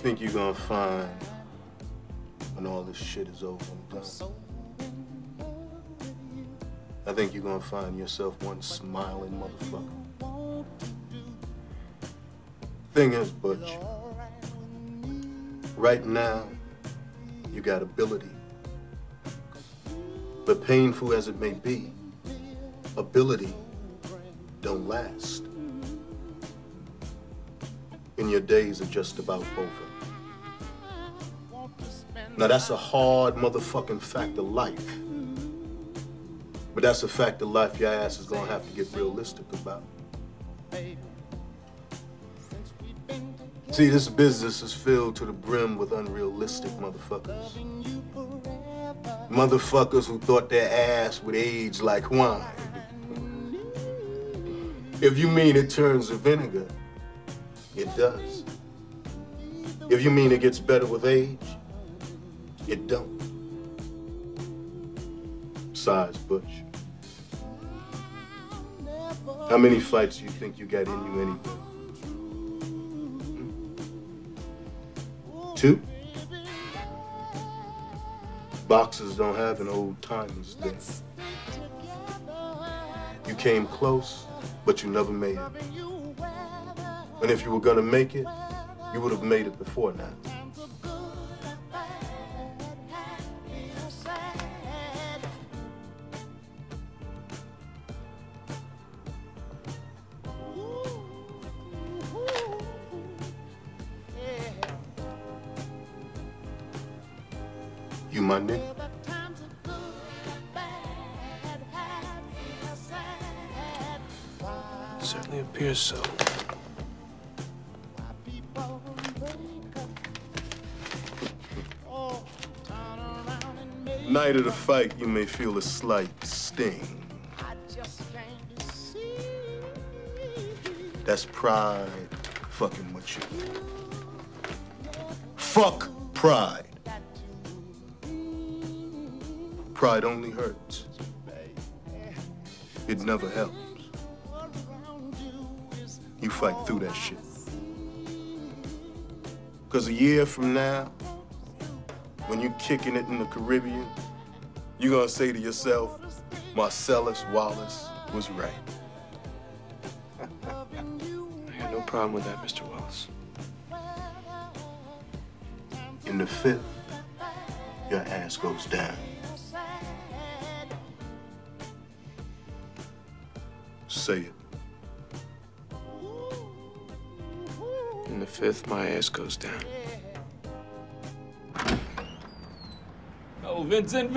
think you're gonna find when all this shit is over and done? I think you're gonna find yourself one smiling motherfucker. Thing is, Butch, right now, you got ability. But painful as it may be, ability don't last. And your days are just about over. Now that's a hard motherfucking fact of life. But that's a fact of life your ass is gonna have to get realistic about. See, this business is filled to the brim with unrealistic motherfuckers. Motherfuckers who thought their ass would age like wine. If you mean it turns to vinegar, it does. If you mean it gets better with age, it don't. Besides, Butch, how many fights do you think you got in you anyway? Hmm? Two? Boxers don't have an old timers day. You came close, but you never made it. And if you were gonna make it, you would have made it before now. You my nigga? Certainly appears so. Night of the fight, you may feel a slight sting. That's pride fucking with you. Fuck pride. Pride only hurts. It never helps. You fight through that shit. Because a year from now, when you're kicking it in the Caribbean, you're gonna say to yourself, Marcellus Wallace was right. I got no problem with that, Mr. Wallace. In the fifth, your ass goes down. Say it. The fifth, my ass goes down. Oh, Vincent.